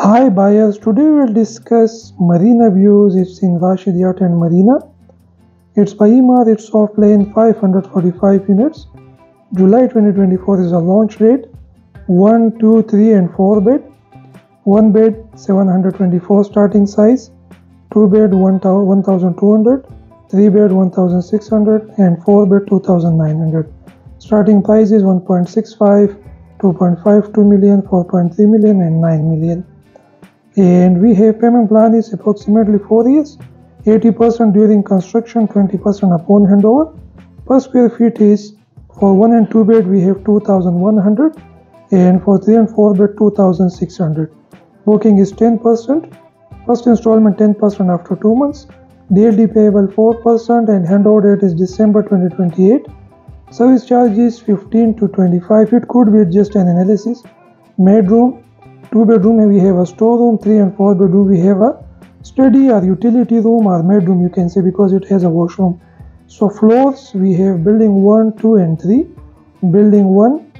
Hi buyers, today we will discuss Marina Views. It's in Rashid Yacht and Marina. It's by Emaar, it's off plane 545 units. July 2024 is the launch date. 1, 2, 3 and 4 bed. 1 bed 724 starting size. 2 bed 1200. 3 bed 1600 and 4 bed 2900. Starting price is 1.65, 2.52 million, 4.3 million and 9 million and we have payment plan is approximately 4 years 80% during construction 20% upon handover. Per square feet is for 1 and 2 bed we have 2100 and for 3 and 4 bed 2600 booking is 10% first installment 10% after 2 months DLD payable 4% and handover date is December 2028 service charge is 15 to 25 it could be just an analysis. Made room two bedroom we have a storeroom three and four bedroom we have a study or utility room or bedroom you can say because it has a washroom. So floors we have building one two and three. Building one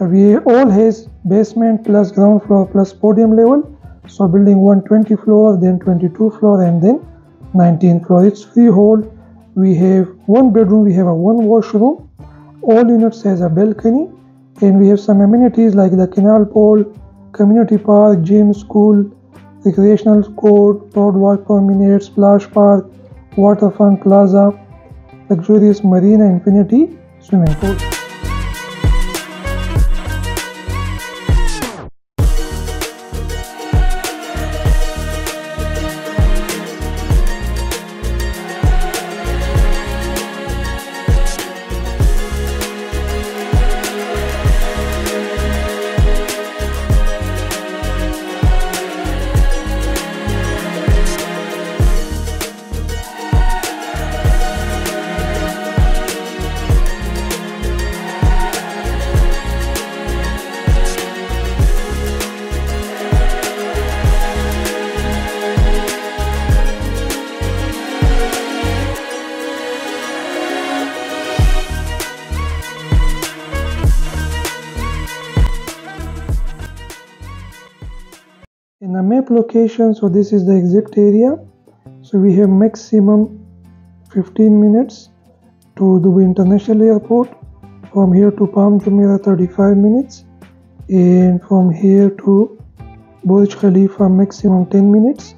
we all has basement plus ground floor plus podium level. So building 120 floor then 22 floor and then 19 floor. It's freehold. We have one bedroom we have a one washroom. All units has a balcony. And we have some amenities like the canal pole community park, gym, school, recreational court, boardwalk promenade, splash park, waterfront plaza, luxurious marina infinity swimming pool. In the map location so this is the exact area. So we have maximum 15 minutes to Dubai International Airport. From here to Palm Jumeirah 35 minutes. And from here to Burj Khalifa maximum 10 minutes.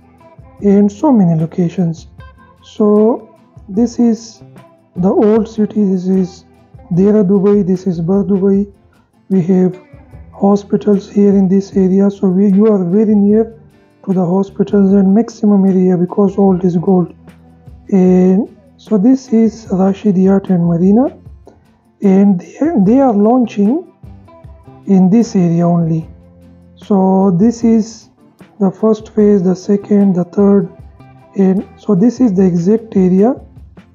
And so many locations. So this is the old city. This is Deira Dubai. This is Bur Dubai. We have hospitals here in this area. So we, you are very near to the hospitals and maximum area because old is gold. And so this is Rashid Yacht and Marina. And they, they are launching in this area only. So this is the first phase the second the third. And so this is the exact area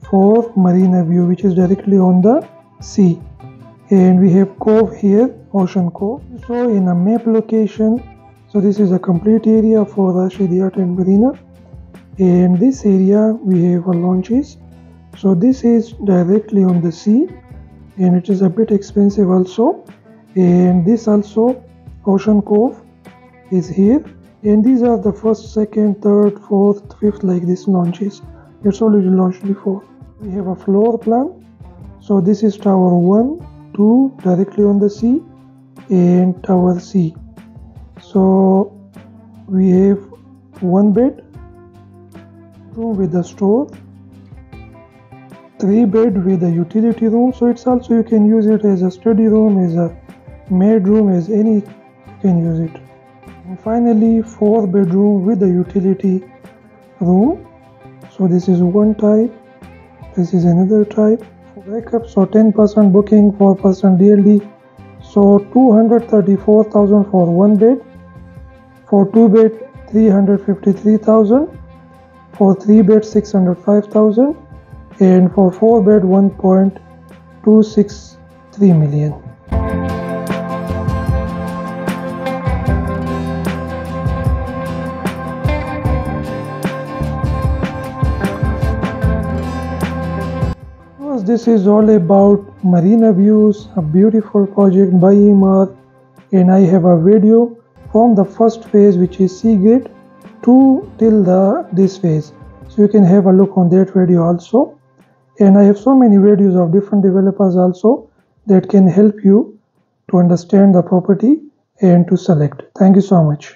for marina view which is directly on the sea. And we have cove here ocean cove so in a map location so this is a complete area for Rashid Yacht and Marina and this area we have a launches. So this is directly on the sea and it is a bit expensive also. And this also ocean cove is here. And these are the first second third fourth fifth like this launches. It's already launched before. We have a floor plan. So this is tower 1 2 directly on the sea and tower C. So we have one bed room with a store, three bed with a utility room. So it's also you can use it as a study room, as a maid room, as any you can use it. And finally, four bedroom with a utility room. So this is one type. This is another type. For backup, so 10% booking, 4% DLD so 234,000 for one bed for two bed 353,000 for three bed 605,000 and for four bed 1.263 million this is all about marina views a beautiful project by Emaar and I have a video from the first phase which is C grid to till the this phase. So you can have a look on that video also. And I have so many videos of different developers also that can help you to understand the property and to select. Thank you so much